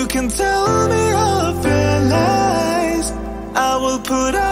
You can tell me all of your lies. I will put up.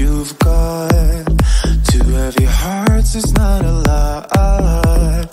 you've got. Two heavy hearts, it's not a lie.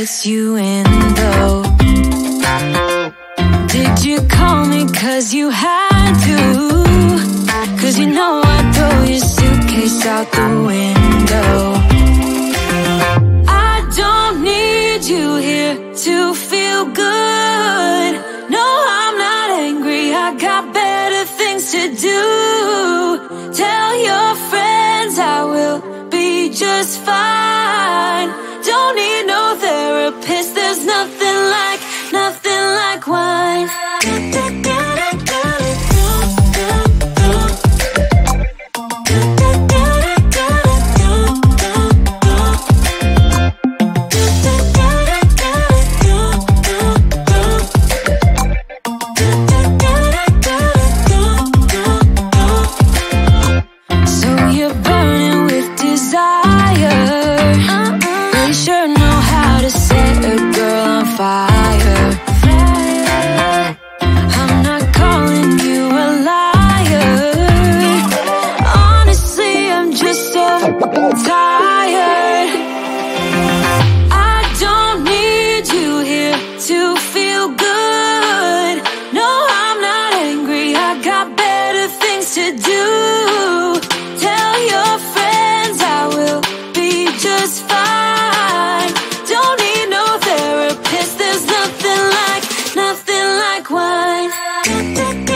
gets you in though Did you call me cause you had to? Cause you know I threw throw your suitcase out the window. I don't need you here to feel good. No, I'm not angry, I got better things to do. Tell your friends I will be just fine. Tired. I don't need you here to feel good. No, I'm not angry. I got better things to do. Tell your friends I will be just fine. Don't need no therapist. There's nothing like, nothing like wine.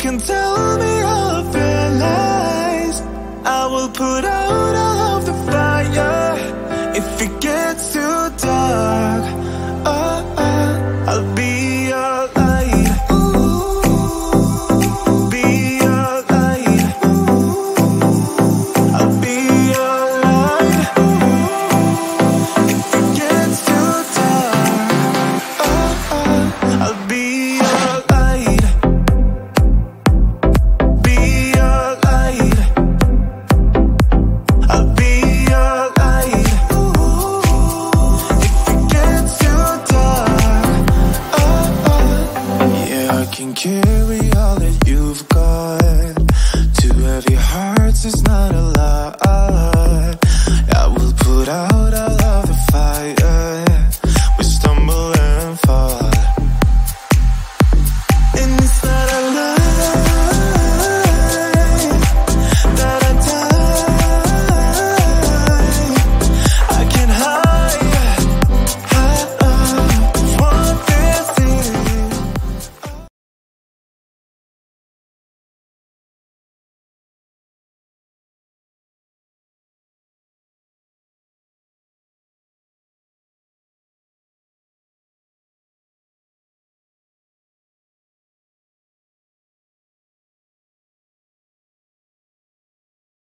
Can tell me of your lies. I will put out all of the fire. If it gets too dark